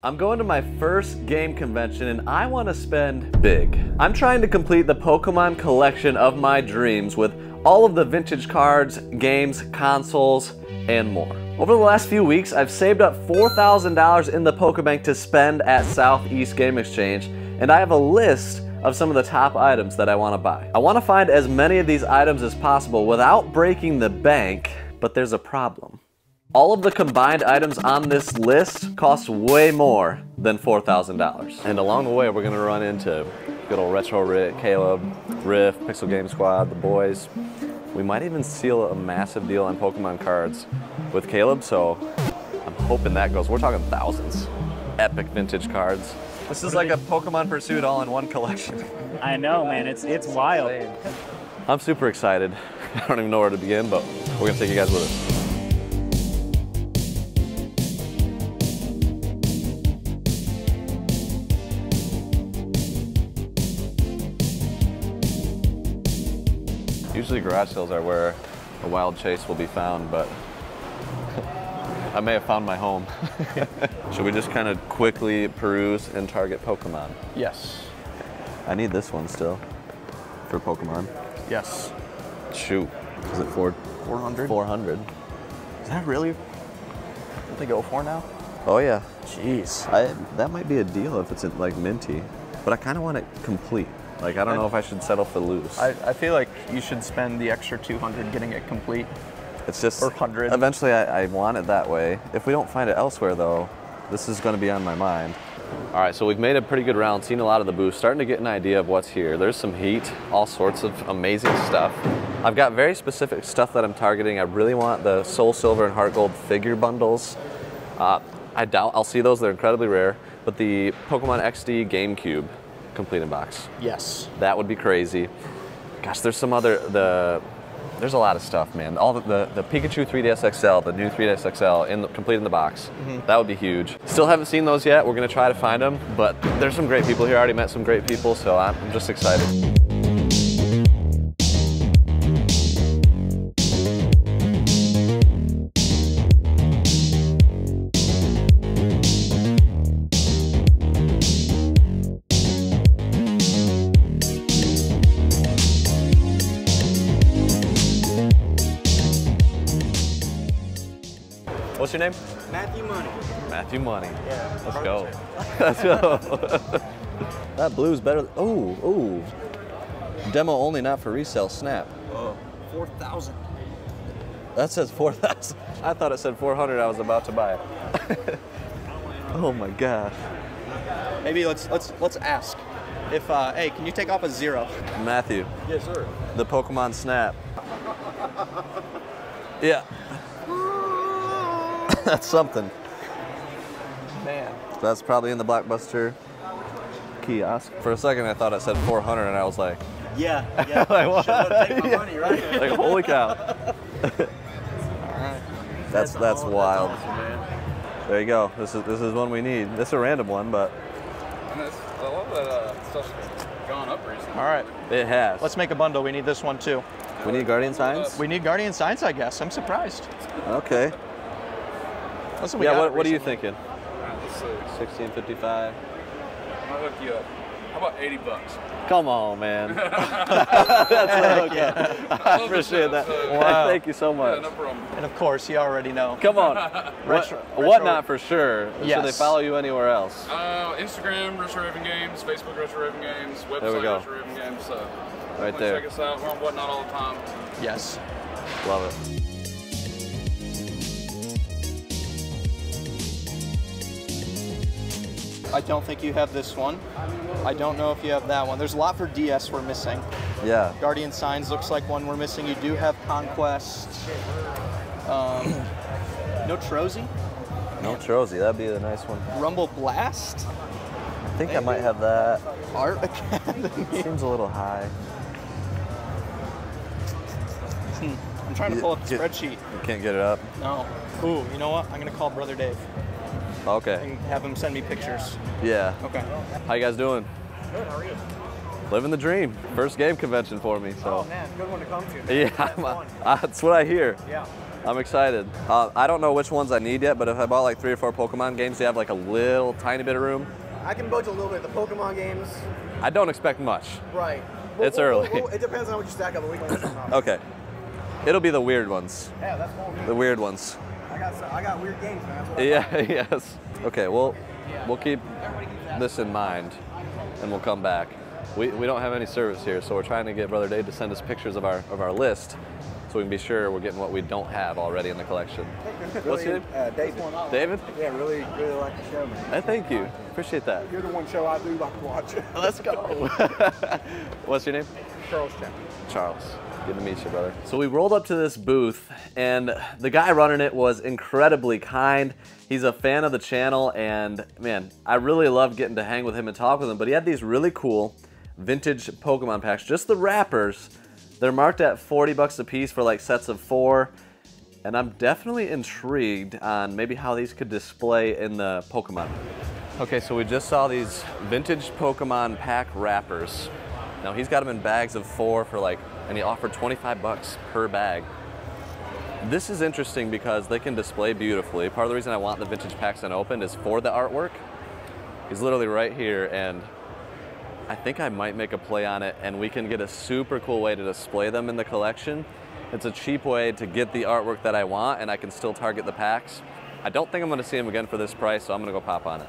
I'm going to my first game convention and I want to spend big. I'm trying to complete the Pokemon collection of my dreams with all of the vintage cards, games, consoles, and more. Over the last few weeks, I've saved up $4,000 in the Pokebank to spend at Southeast Game Exchange, and I have a list of some of the top items that I want to buy. I want to find as many of these items as possible without breaking the bank, but there's a problem. All of the combined items on this list cost way more than $4,000. And along the way, we're gonna run into good old Retro Rick, Caleb, Riff, Pixel Game Squad, the boys. We might even seal a massive deal on Pokemon cards with Caleb, so I'm hoping that goes. We're talking thousands. Epic vintage cards. This is like a Pokemon Pursuit all in one collection. I know, man. It's it's wild. I'm super excited. I don't even know where to begin, but we're gonna take you guys with us. Usually garage sales are where a wild chase will be found, but I may have found my home. Should we just kind of quickly peruse and target Pokemon? Yes. I need this one still for Pokemon. Yes. Shoot. Is it four, 400? 400? Is that really what they go for now? Oh yeah. Jeez. I, that might be a deal if it's in, like minty, but I kind of want it complete. Like I don't know if I should settle for loose. I, I feel like you should spend the extra 200 getting it complete. It's just Or 100. Eventually, I, I want it that way. If we don't find it elsewhere, though, this is going to be on my mind. All right, so we've made a pretty good round, seen a lot of the booths, starting to get an idea of what's here. There's some heat, all sorts of amazing stuff. I've got very specific stuff that I'm targeting. I really want the Soul Silver and Heart Gold figure bundles. Uh, I doubt I'll see those; they're incredibly rare. But the Pokemon XD GameCube complete in box. Yes. That would be crazy. Gosh, there's some other the there's a lot of stuff, man. All the the, the Pikachu 3DS XL, the new 3DS XL, in the, complete in the box. Mm-hmm. That would be huge. Still haven't seen those yet. We're gonna try to find them, but there's some great people here. I already met some great people, so I'm just excited. Your name? Matthew Money. Matthew Money. Yeah. Let's go. Let's go. that blue's better. Oh, oh. Demo only, not for resale. Snap. Oh, 4,000. That says 4,000. I thought it said 400. I was about to buy it. oh my gosh. Maybe let's let's let's ask if uh, hey, can you take off a zero? Matthew, Yes, sir. the Pokemon Snap. Yeah. That's something. Man. That's probably in the Blockbuster kiosk. For a second, I thought it said 400, and I was like, Yeah, yeah. Like, what? Should've my Yeah. money, right? like holy cow. That's that's all- wild. awesome. There you go. This is this is one we need. This is a random one, but And it's, a lot of that uh, stuff's gone up recently. All right. it has. Let's make a bundle. We need this one too. we need Guardian Signs. We need Guardian Signs, I guess. I'm surprised. Okay. Listen, we Yeah. got What what are you thinking? Alright, let's see. 1655. I'll hook you up. How about 80 bucks? Come on, man. That's okay. I love appreciate that. Wow. Thank you so Yeah, much. no problem. And of course, you already know. Come on. Retro- what, retro- Whatnot for sure. Yes. Should they follow you anywhere else? Uh, Instagram, Retro Raven Games, Facebook, Retro Raven Games, website, There we go. Retro Raven Games. So Right there. Check us out. We're on Whatnot all the time. Yes. Love it. I don't think you have this one. I don't know if you have that one. There's a lot for DS we're missing. Yeah. Guardian Signs looks like one we're missing. You do have Conquest. Um, no Trozei. No Trozei. That'd be a nice one. Rumble Blast. I think I might have that. Art Academy. Seems a little high. I'm trying to pull up the spreadsheet. You can't get it up. No. Ooh, you know what? I'm gonna call Brother Dave Okay. and have them send me pictures. Yeah. Okay. How you guys doing? Good, how are you? Living the dream. First game convention for me. So. Oh man, good one to come to. Yeah, I'm, uh, that's what I hear. Yeah. I'm excited. Uh, I don't know which ones I need yet, but if I bought like three or four Pokemon games, do you have like a little tiny bit of room? I can budge a little bit. The Pokemon games, I don't expect much. right? It's early. Well, it depends on what you stack up, but we can work something out. Okay. It'll be the weird ones. Yeah, that's cool. The weird ones. I got I got weird games, man. That's what I Yeah, yes. Okay, well, we'll keep this in mind and we'll come back. We, we don't have any service here, so we're trying to get Brother Dave to send us pictures of our of our list so we can be sure we're getting what we don't have already in the collection. What's your name? Uh, David. David? Yeah, really, really like the show, man. I thank you. Appreciate that. You're the one show I do like to watch. Let's go. What's your name? Charles Chapman. Charles. Good to meet you, brother. So we rolled up to this booth, and the guy running it was incredibly kind. He's a fan of the channel, and man, I really love getting to hang with him and talk with him. But he had these really cool vintage Pokemon packs, just the wrappers. They're marked at 40 bucks a piece for like sets of four. And I'm definitely intrigued on maybe how these could display in the Pokemon. Okay, so we just saw these vintage Pokemon pack wrappers. Now he's got them in bags of four for like, and he offered 25 bucks per bag. This is interesting because they can display beautifully. Part of the reason I want the vintage packs unopened is for the artwork. He's literally right here and I think I might make a play on it and we can get a super cool way to display them in the collection. It's a cheap way to get the artwork that I want and I can still target the packs. I don't think I'm gonna see them again for this price, so I'm gonna go pop on it.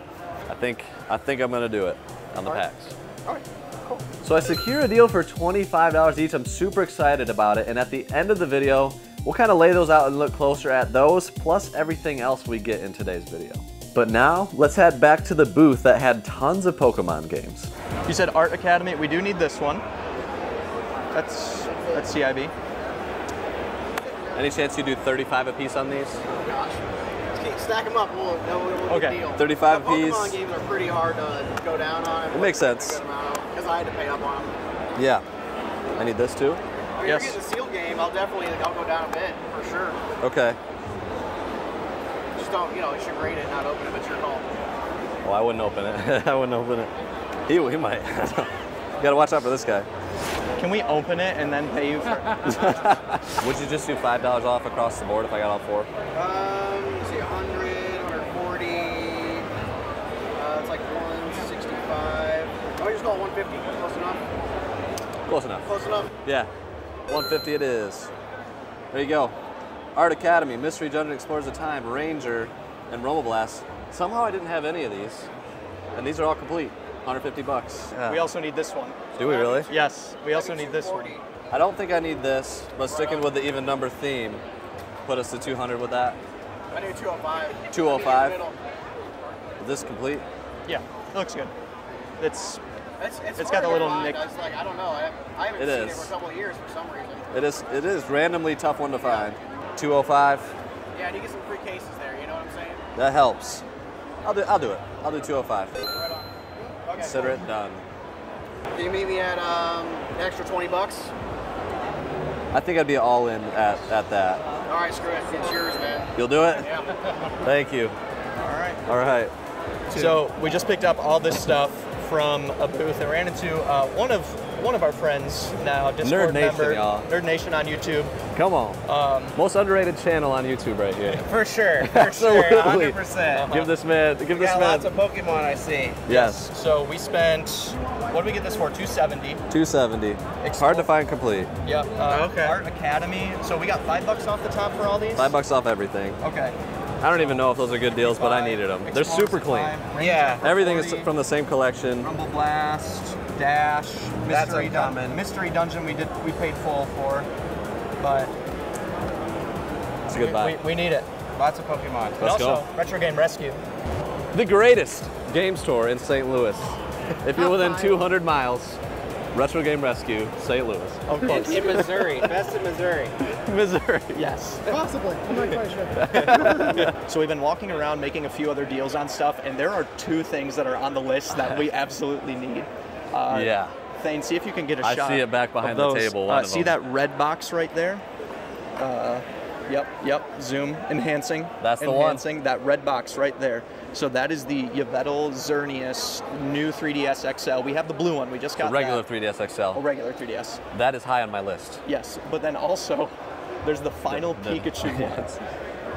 I think I think I'm gonna do it on the packs. All right, cool. So I secure a deal for $25 each. I'm super excited about it. And at the end of the video, we'll kind of lay those out and look closer at those, plus everything else we get in today's video. But now, let's head back to the booth that had tons of Pokemon games. You said Art Academy. We do need this one. That's that's CIB. Any chance you do 35 a piece on these? Oh, gosh. Stack them up. We'll, we'll, we'll Okay, Deal. 35 the Pokemon piece. games are pretty hard to go down on. It makes sense. Because to pay up on them. Yeah. I need this too? If Yes. you're getting a sealed game, I'll definitely I'll go down a bit for sure. Okay. Just don't, you know, you should grade it, not open it, but it's your call. Well, I wouldn't open it. I wouldn't open it. He, he might. you gotta watch out for this guy. Can we open it and then pay you for? Would you just do $5 off across the board if I got all four? Um, let's see, 100, 140. Uh, it's like 165. Oh, you just call 150. Close enough. Close enough. Close enough. Yeah, 150 it is. There you go. Art Academy, Mystery Dungeon Explorers of Time, Ranger, and Rumble Blast. Somehow I didn't have any of these, and these are all complete. 150 bucks. We also need this one. Do we really? Yes, we also need this one. I don't think I need this, but sticking with the even number theme, put us to 200 with that. I do 205. 205? Is this complete? Yeah, it looks good. It's It's, it's, It's hard got the little nick- I like, I don't know. I, I haven't It seen it is. for a couple of years for some reason. It is. It is randomly tough one to find. 205. Yeah, and you get some free cases there. You know what I'm saying? That helps. I'll do. I'll do it. I'll do 205. Right on. Okay. Consider it done. Can you meet me at um, an extra 20 bucks? I think I'd be all in at, at that. All right, screw it. It's yours, man. You'll do it? Yeah. Thank you. all right. All right. So we just picked up all this stuff from a booth and ran into uh, one of one of our friends now, Discord Nerd Nation, member, y'all. Nerd Nation on YouTube. Come on. Um, Most underrated channel on YouTube right here. For sure, for Absolutely. sure, 100%. Give this man. Give this Got man. lots of Pokemon I see. yes. so we spent what did we get this for? 270. 270. Hard to find complete. Yep. Uh, Okay. Art Academy. So we got five bucks off the top for all these. Five bucks off everything. Okay. I don't even know if those are good deals, but I needed them. They're super clean. Yeah. Everything is from the same collection. Rumble Blast, Dash, Mystery Dungeon. Mystery Dungeon. We did we paid full for, but It's a good we, buy. we need it. Lots of Pokemon. And Let's also, go. Retro Game Rescue. The greatest game store in St. Louis. If you're within 200 miles, Retro Game Rescue, St. Louis. Of course. In Missouri. Best in Missouri. Missouri. yes. Possibly. I'm not quite sure. So we've been walking around making a few other deals on stuff, and there are two things that are on the list that we absolutely need. Uh, Yeah. Thane, see if you can get a I shot. I see it back of behind the table, one Uh, of see them. that red box right there? Uh, yep, yep. Zoom enhancing. That's the one. enhancing, That red box right there. So that is the Yveltal Xerneas new 3DS XL. We have the blue one. We just The got regular that. 3DS Oh, XL. regular 3DS. That is high on my list. Yes, but then also there's the final The- Pikachu one.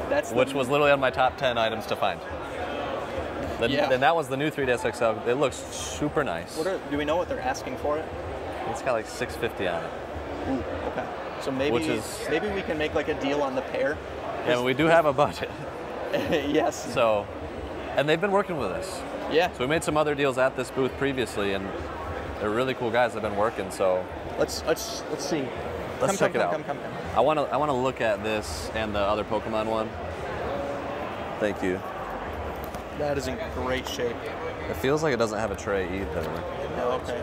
That's Which was literally on my top 10 items to find. Then, Yeah. then that was the new 3DS XL. It looks super nice. What are, do we know what they're asking for it? It's got like 650 on it. Ooh, okay. So maybe Which is- maybe we can make like a deal on the pair. And we do have a budget. yes. So, and they've been working with us. yeah. So we made some other deals at this booth previously, and they're really cool guys. They've been working. So Let's let's let's see. Let's come, check come, it out. Come, come, come. I want to I want to look at this and the other Pokemon one. Thank you. That is in great shape. It feels like it doesn't have a tray either. Oh, okay.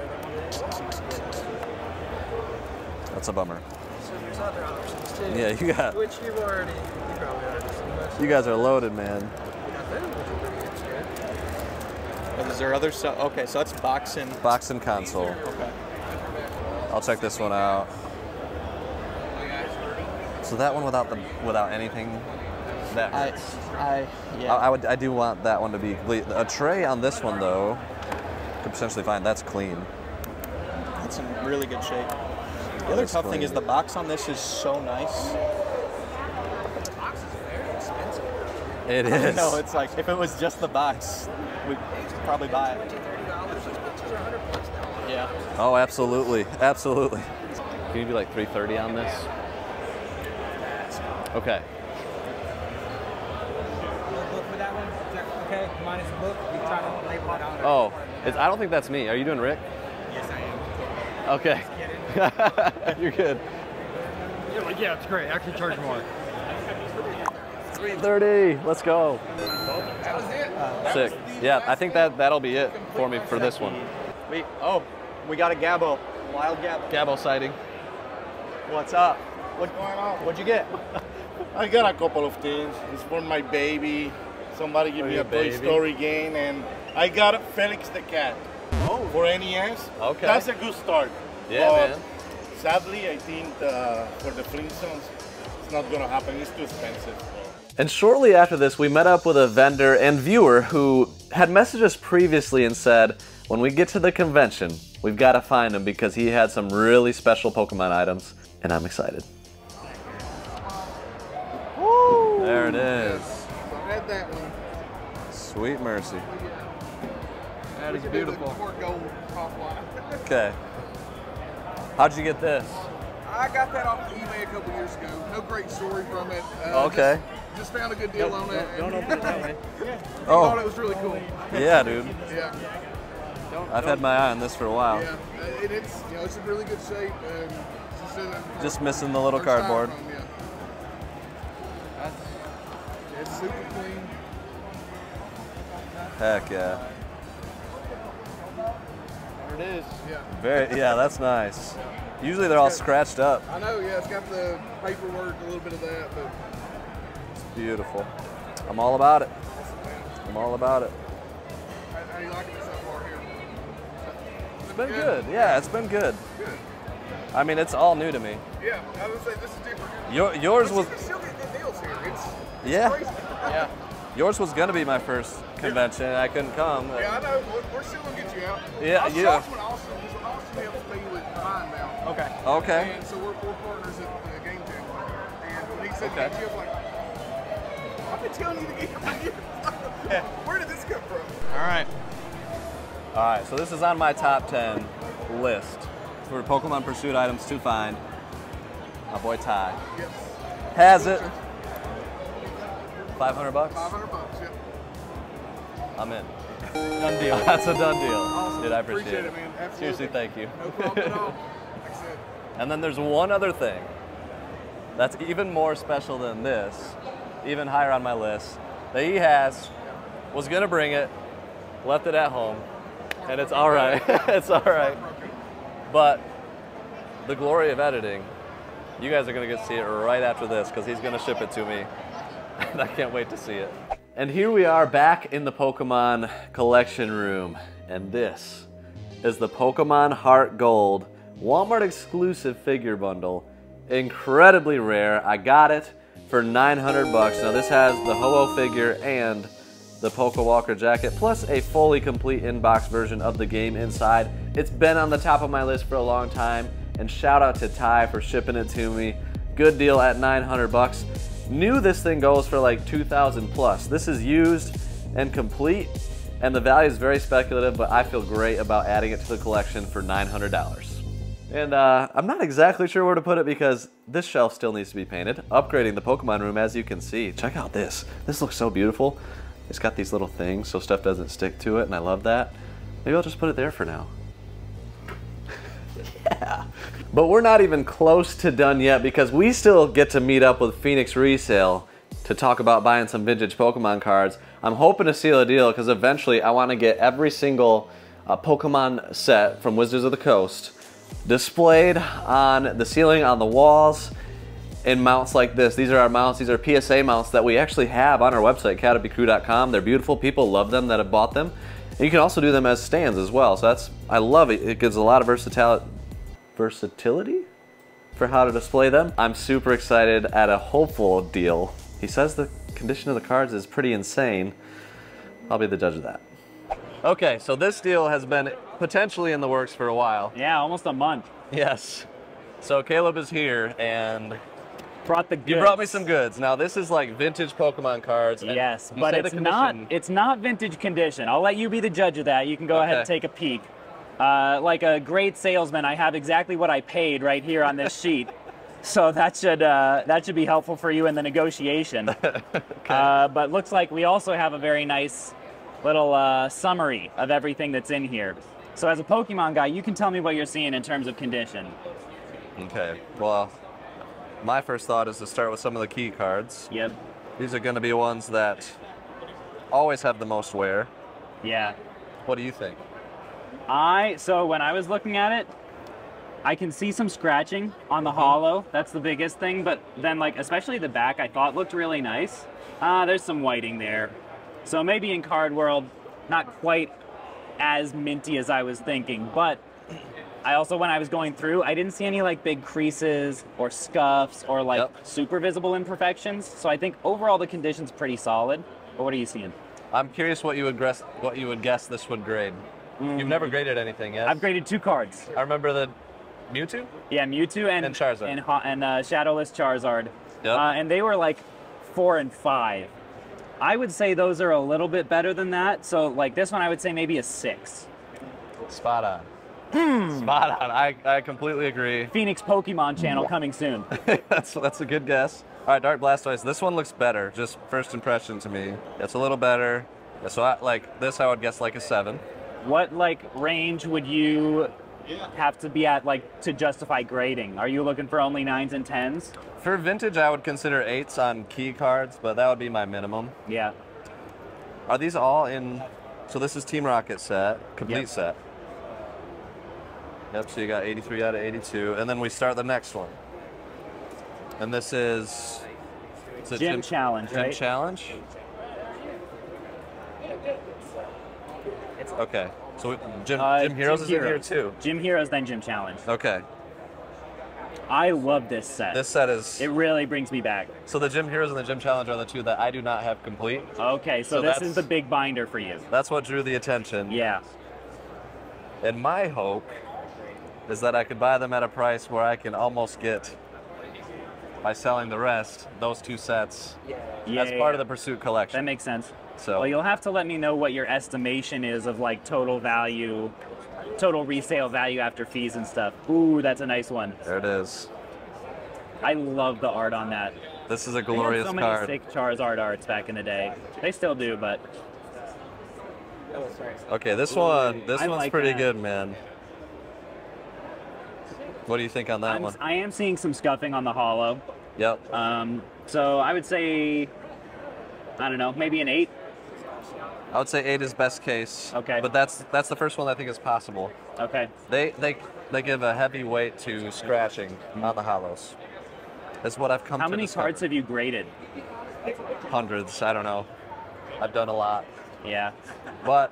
That's a bummer. So there's other options too. Yeah, you got Which you've already, you probably already seen most you guys are loaded, man. of them, which are pretty interesting. And is there other stuff? Okay, so that's boxing. Boxing console. Okay. I'll check this one out. So that one without the without anything. That I hurts. I yeah. I, I would I do want that one to be complete. A tray on this one though could potentially find that's clean. It's in really good shape. The other tough thing is the box on this is so nice. It is. No, it's like if it was just the box, we'd probably buy it. Yeah. Oh, absolutely, absolutely. Can you be like 330 on this? Okay. Look for that one. Is that okay? Minus the book. We try to label it out. Oh, it's, I don't think that's me. Are you doing Rick? Yes, I am. Okay. You're good. Yeah, like, yeah, it's great. Actually, charge more. 330. Let's go. Sick. Yeah, I think that that'll be it for me for this one. We oh, we got a Gabo. Wild Gabo. Gabo sighting. What's up? What going on? What'd you get? I got a couple of things. It's for my baby. Somebody give For me a baby. Toy Story game, and I got a Felix the cat. Oh. For NES. Okay. That's a good start. Yeah, But man. Sadly, I think uh, for the Flintstones, it's not gonna happen. It's too expensive. And shortly after this, we met up with a vendor and viewer who had messaged us previously and said, when we get to the convention, we've got to find him because he had some really special Pokemon items, and I'm excited. There it is. I that one. Sweet mercy. That is beautiful. More gold offline. Okay. How'd you get this? I got that off of eBay a couple years ago. No great story from it. Uh, Okay. Just, just found a good deal on it. Don't and open it that way. Oh. thought it was really cool. Yeah, dude. Yeah. I've had my eye on this for a while. Yeah. Uh, and it's you know it's in really good shape. And just, in a, Just missing the little cardboard. styrofoam, yeah. That's, it's super clean. Heck yeah. There it is. Yeah. Very, yeah, that's nice. Usually they're all scratched up. I know. Yeah. It's got the paperwork, a little bit of that, but Beautiful. I'm all about it. I'm all about it. how, how you liking it so far here? It's been good. Yeah, it's been good. Good. I mean, it's all new to me. Yeah. I would say this is different. Your, yours But was, you can still get good deals here. It's, it's yeah, crazy. Yeah. Yours was gonna be my first convention. and I couldn't come. Yeah, I know. We're, we're still gonna get you out. Yeah, I was yeah. shocked when Austin, because Austin helps me with mine now. Okay. Okay. And so we're, we're partners at the game channel. And when he said Okay. that, you was like, I've been telling you to get my years. Where did this come from? All right. All right, so this is on my top 10 list for Pokemon Pursuit items to find. My boy Ty Yes. has it. 500 bucks? 500 bucks, yep. I'm in. Done deal. That's a done deal. Awesome. Dude, I appreciate, Appreciate it, man. Absolutely. Seriously, thank you. No problem at all. Like I said, And then there's one other thing that's even more special than this, even higher on my list, that he has, was gonna bring it, left it at home, and it's all right. it's all right. But the glory of editing, you guys are gonna get to see it right after this because he's gonna ship it to me, and I can't wait to see it. And here we are back in the Pokemon collection room, and this is the Pokemon Heart Gold Walmart exclusive figure bundle. Incredibly rare. I got it for 900 bucks. Now this has the Ho-Oh figure and the Pokewalker jacket, plus a fully complete in-box version of the game inside. It's been on the top of my list for a long time, and shout out to Ty for shipping it to me. good deal at 900 bucks. New this thing goes for like 2,000 plus. This is used and complete, and the value is very speculative, but I feel great about adding it to the collection for $900. And uh, I'm not exactly sure where to put it because this shelf still needs to be painted. Upgrading the Pokemon room, as you can see. Check out this. This looks so beautiful. It's got these little things so stuff doesn't stick to it, and I love that. Maybe I'll just put it there for now. Yeah. But we're not even close to done yet because we still get to meet up with Phoenix Resale to talk about buying some vintage Pokemon cards. I'm hoping to seal a deal because eventually I want to get every single uh, Pokemon set from Wizards of the Coast displayed on the ceiling, on the walls, in mounts like this. These are our mounts. These are PSA mounts that we actually have on our website, catrpcrew.com. They're beautiful. People love them that have bought them. And you can also do them as stands as well. So that's, I love it. It gives a lot of versatility, versatility for how to display them. I'm super excited at a hopeful deal. He says the condition of the cards is pretty insane. I'll be the judge of that. Okay, so this deal has been potentially in the works for a while. Yeah, almost a month. Yes. So Caleb is here and Brought the goods. you brought me some goods. Now this is like vintage Pokemon cards. Yes, but it's not. It's not vintage condition. I'll let you be the judge of that. You can go ahead and take a peek. Uh, like a great salesman, I have exactly what I paid right here on this sheet, so that should uh, that should be helpful for you in the negotiation. uh, but looks like we also have a very nice little uh, summary of everything that's in here. So as a Pokemon guy, you can tell me what you're seeing in terms of condition. Okay. Well, my first thought is to start with some of the key cards. Yep. These are going to be ones that always have the most wear. Yeah. What do you think? I so when I was looking at it, I can see some scratching on the holo. That's the biggest thing. But then, like especially the back, I thought looked really nice. Ah, there's some whiting there. So maybe in card world, not quite as minty as I was thinking. But I also, when I was going through, I didn't see any like big creases or scuffs or like Yep. super visible imperfections. So I think overall the condition's pretty solid. But what are you seeing? I'm curious what you would guess. What you would guess this would grade. You've never graded anything yet. Mm. I've graded two cards. I remember the Mewtwo. Yeah, Mewtwo and And Charizard. and, and uh, Shadowless Charizard. Yep. Uh, and they were like four and five. I would say those are a little bit better than that. So like this one, I would say maybe a six. Spot on. Hmm. Spot on. I, I completely agree. Phoenix Pokemon channel coming soon. that's that's a good guess. All right, Dark Blastoise. This one looks better. Just first impression to me. It's a little better. So I, like this, I would guess like a seven. what like range would you have to be at like to justify grading? Are you looking for only nines and tens? For vintage, I would consider eights on key cards, but that would be my minimum. Yeah. Are these all in? So this is Team Rocket set, complete Yep. set. Yep. So you got 83 out of 82, and then we start the next one. And this is. is it Gym challenge, Gym right? challenge. Okay. So we- Gym, Uh, Gym Heroes is in here too. Gym Heroes, then Gym Challenge. Okay. I love this set. This set is. it really brings me back. so the Gym Heroes and the Gym Challenge are the two that I do not have complete. Okay, so, So this is the big binder for you. That's what drew the attention. Yeah. And my hope is that I could buy them at a price where I can almost get, by selling the rest, those two sets Yeah, as yeah, part yeah. of the Pursuit collection. That makes sense. So- well, you'll have to let me know what your estimation is of like total value, total resale value after fees and stuff. Ooh, that's a nice one. There it is. I love the art on that. This is a They had glorious so many card. sick Charizard arts back in the day. They still do, but oh, Okay, this one, this I one's like pretty that. good, man. What do you think on that I'm, one? I am seeing some scuffing on the holo. Yep. Um, so I would say, I don't know, maybe an eight. I would say eight is best case. Okay. But that's that's the first one I think is possible. Okay. They they they give a heavy weight to scratching on the holos. That's what I've come to. How to many discover. cards have you graded? Hundreds. I don't know. I've done a lot. Yeah. But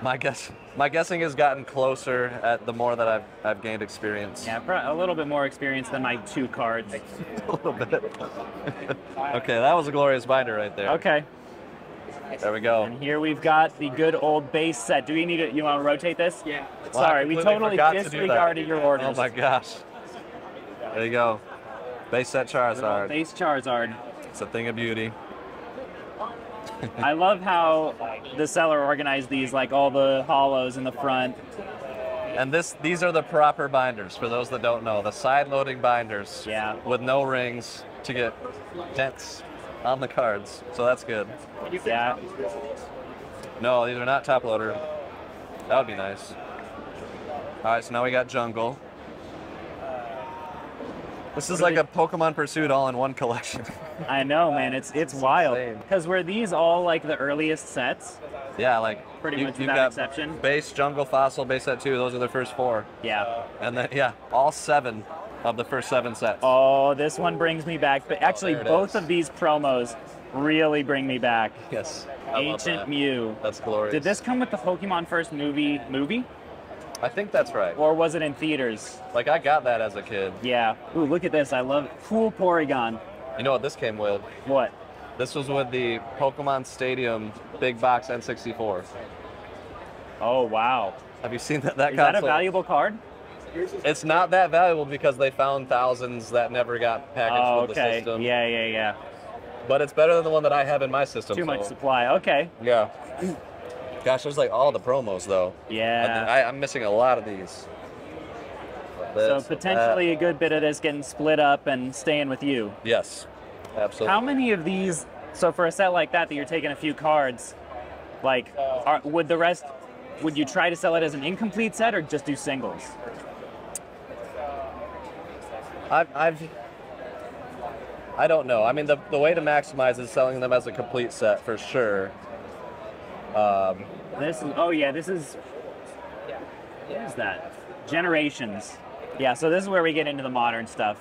my guess, my guessing has gotten closer at the more that I've, I've gained experience. Yeah, pro- a little bit more experience than my two cards. a little bit. okay, that was a glorious binder right there. Okay. There we go. And here we've got the good old base set. Do we need it? You want to rotate this? Yeah. Well, Sorry, we totally forgot to disregarded your orders. Oh my gosh. There you go. Base set Charizard. Base Charizard. It's a thing of beauty. I love how the seller organized these, like all the holos in the front. And this, these are the proper binders for those that don't know. The side loading binders. Yeah. With no rings to get dents on the cards. So that's good. Yeah. No, these are not top loader. That would be nice. All right, so now we got jungle. This is like a Pokemon Pursuit all in one collection. I know, man. It's it's wild. Because were these all like the earliest sets? yeah, like Pretty you, much you've without got exception. Base, jungle, fossil, base set two. Those are the first four. Yeah. And then yeah, all seven of the first seven sets. Oh, this one brings me back. But oh, actually, There it both is. of these promos really bring me back. Yes. I Ancient that. Mew. That's glorious. Did this come with the Pokemon First movie movie, I think that's right. or was it in theaters? Like I got that as a kid. Yeah. Ooh, look at this. I love cool Porygon. You know what this came with? What? This was with the Pokemon Stadium Big Box N64. Oh wow. Have you seen that? That Is that a valuable card? It's not that valuable because they found thousands that never got packaged Oh, with the okay. system. Yeah, yeah, yeah. But it's better than the one that I have in my system. Too much supply. Okay. Yeah. Gosh, there's like all the promos though. Yeah. I, I'm missing a lot of these. So This, potentially uh, a good bit of this getting split up and staying with you. Yes. Absolutely. How many of these? So for a set like that, that you're taking a few cards, like, are, would the rest? Would you try to sell it as an incomplete set or just do singles? I've, I've I don't know. I mean, the, the way to maximize is selling them as a complete set for sure. Um, This is. Oh yeah, this is. What is that? Generations. Yeah. So this is where we get into the modern stuff.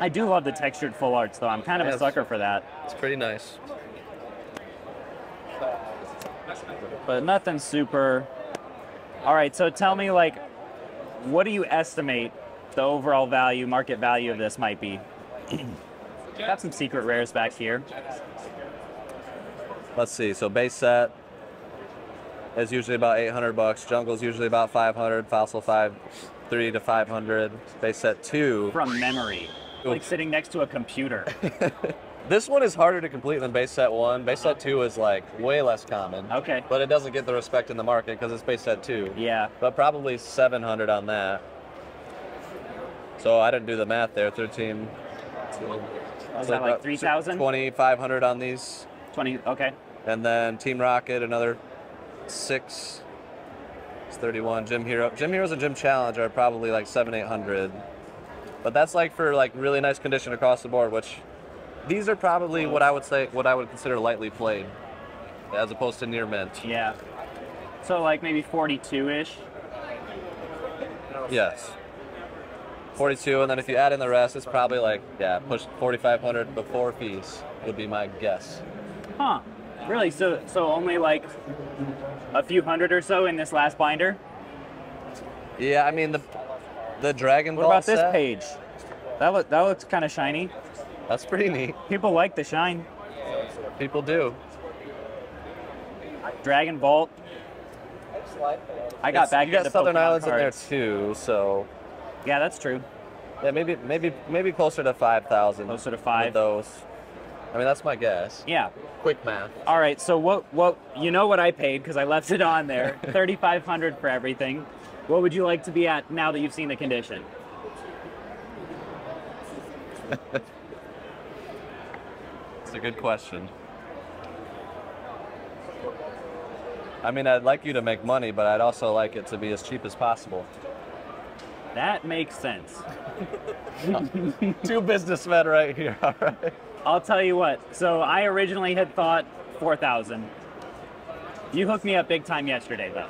I do love the textured full arts, though. I'm kind of a sucker for that. it's pretty nice. but nothing super. All right, so tell me, like, what do you estimate the overall value, market value of this might be? Got some secret rares back here. Let's see. So base set is usually about 800 bucks. Jungle's usually about 500. Fossil five, three to 500. Base set two. From memory, like sitting next to a computer. This one is harder to complete than base set one. Base set two is like way less common. Okay. But it doesn't get the respect in the market because it's base set two. Yeah. But probably 700 on that. So I didn't do the math there. 13. Is that like 3,000? Uh, 2,500 on these. 20, okay. And then Team Rocket, another six. It's 31. Gym Hero. Gym Heroes and Gym Challenge are probably like seven, eight hundred. But that's like for like really nice condition across the board, which these are probably what I would say, what I would consider lightly played, as opposed to near mint. Yeah. So like maybe 42-ish. Yes. 42, and then if you add in the rest, it's probably like, yeah, push 4,500 before fees would be my guess. Huh. Really? So so only like a few hundred or so in this last binder? Yeah, I mean, the the Dragon What Ball about this page? That look that looks kind of shiny. That's pretty neat. People like the shine. People do. Dragon Vault. I got It's- back You got Southern Pokemon Islands in there too, so Yeah, that's true. yeah, maybe maybe maybe closer to 5,000. Closer to with five. those. I mean, that's my guess. Yeah. Quick math. All right. So what? What? You know what I paid because I left it on there. Thirty five hundred for everything. What would you like to be at now that you've seen the condition? It's a good question. I mean, I'd like you to make money, but I'd also like it to be as cheap as possible. That makes sense. Two businessmen right here. All right. I'll tell you what. So I originally had thought four thousand. You hooked me up big time yesterday, though.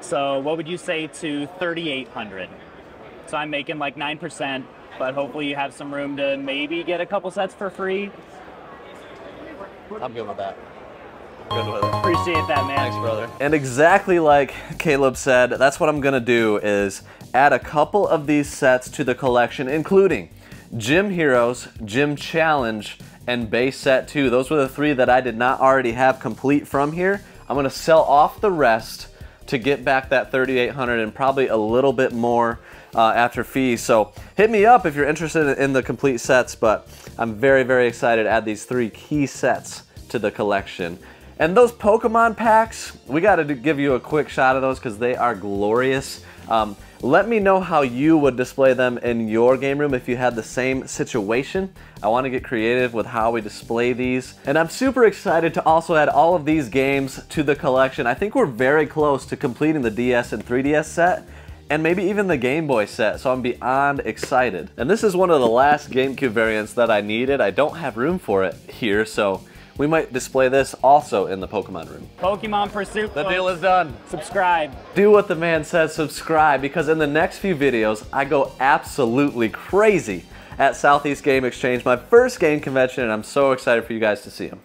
So what would you say to thirty eight hundred? So I'm making like nine percent, but hopefully you have some room to maybe get a couple sets for free. I'm good with that. Good with it. Appreciate that, man. Thanks, brother. And exactly like Caleb said, that's what I'm gonna do is add a couple of these sets to the collection, including Gym Heroes, Gym Challenge, and Base Set 2. Those were the three that I did not already have complete from here. I'm gonna sell off the rest to get back that 3,800 and probably a little bit more. uh, after fees. So hit me up if you're interested in the complete sets, but I'm very, very excited to add these three key sets to the collection. And those Pokemon packs, we got to give you a quick shot of those because they are glorious. Um, let me know how you would display them in your game room if you had the same situation. I want to get creative with how we display these. And I'm super excited to also add all of these games to the collection. I think we're very close to completing the DS and 3DS set and maybe even the Game Boy set, so I'm beyond excited. And this is one of the last GameCube variants that I needed. I don't have room for it here, so we might display this also in the Pokemon room. Pokemon Pursuit. The deal is done. Subscribe. Do what the man says, subscribe, because in the next few videos, I go absolutely crazy at Southeast Game Exchange, my first game convention, and I'm so excited for you guys to see them.